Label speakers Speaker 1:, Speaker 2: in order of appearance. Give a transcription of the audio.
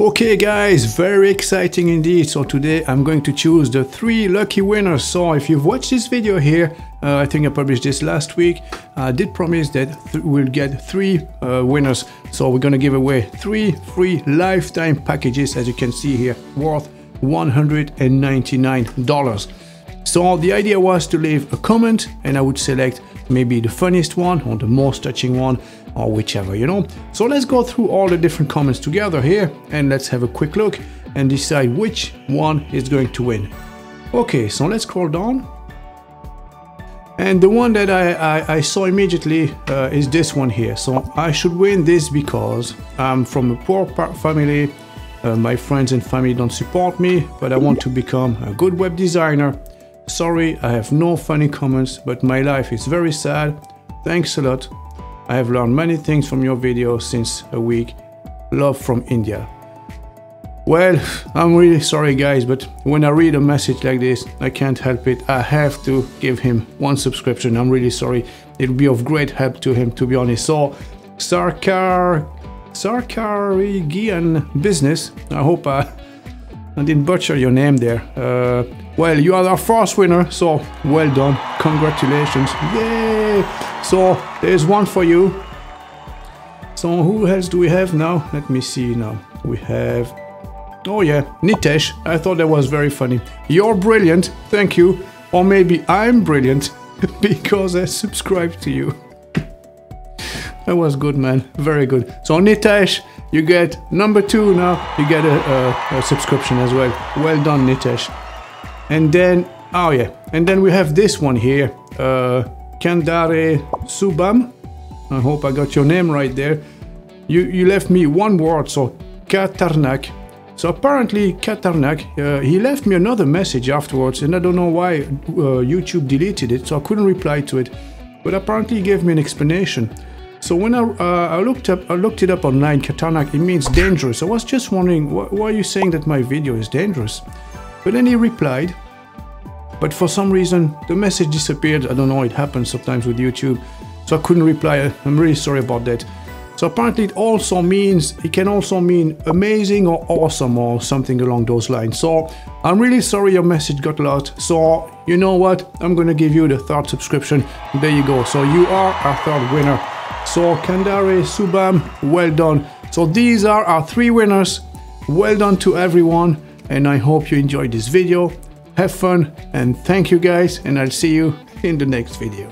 Speaker 1: Okay guys, very exciting indeed. So today I'm going to choose the three lucky winners. So if you've watched this video here, uh, I think I published this last week, I did promise that we'll get three uh, winners. So we're gonna give away three free lifetime packages as you can see here, worth $199. So the idea was to leave a comment and I would select maybe the funniest one or the most touching one or whichever, you know. So let's go through all the different comments together here and let's have a quick look and decide which one is going to win. Okay, so let's scroll down. And the one that I, I, I saw immediately uh, is this one here. So I should win this because I'm from a poor family. Uh, my friends and family don't support me, but I want to become a good web designer. Sorry, I have no funny comments, but my life is very sad. Thanks a lot. I have learned many things from your videos since a week. Love from India. Well, I'm really sorry guys, but when I read a message like this, I can't help it. I have to give him one subscription. I'm really sorry. It'll be of great help to him, to be honest. So, Sarkar, Sarkaarigyan Business. I hope I, I didn't butcher your name there. Uh, well, you are our first winner, so well done. Congratulations. Yay! So there's one for you. So who else do we have now? Let me see now. We have... Oh yeah, Nitesh. I thought that was very funny. You're brilliant. Thank you. Or maybe I'm brilliant because I subscribed to you. that was good, man. Very good. So Nitesh, you get number two now. You get a, a, a subscription as well. Well done, Nitesh. And then, oh yeah, and then we have this one here. Uh, Khandare Shubham. I hope I got your name right there. You, you left me one word, so Katarnak. So apparently Katarnak, uh, he left me another message afterwards and I don't know why uh, YouTube deleted it, so I couldn't reply to it. But apparently he gave me an explanation. So when I, uh, I looked up, I looked it up online, Katarnak, it means dangerous. I was just wondering, wh why are you saying that my video is dangerous? But then he replied, but for some reason the message disappeared. I don't know, it happens sometimes with YouTube. So I couldn't reply. I'm really sorry about that. So apparently it also means, it can also mean amazing or awesome or something along those lines. So I'm really sorry your message got lost. So you know what? I'm gonna give you the third subscription. There you go. So you are our third winner. So Khandare, Shubham, well done. So these are our three winners. Well done to everyone. And I hope you enjoyed this video have fun and thank you guys and I'll see you in the next video.